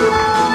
Música